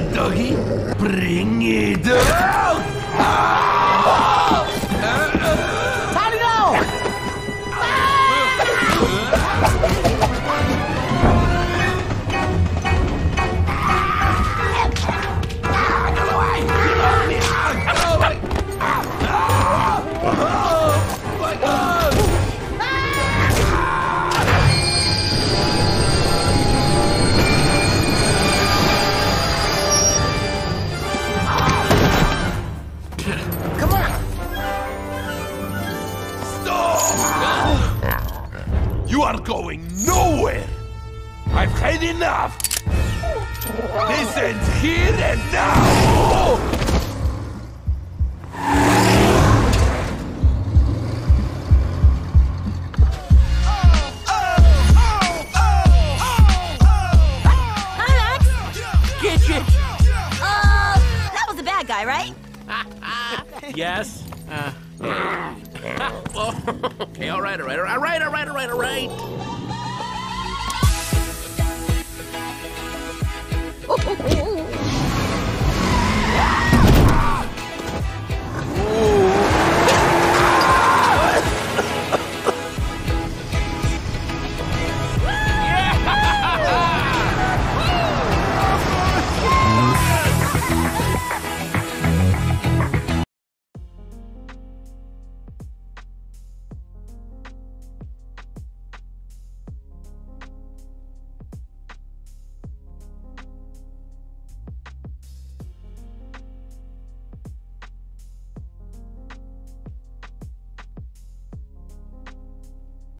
right, doggy? Bring it up! Are going nowhere! I've had enough! This ends here and now! Hi, Max. Gidget! Uh, okay, all right, all right, all right, all right, all right, all right.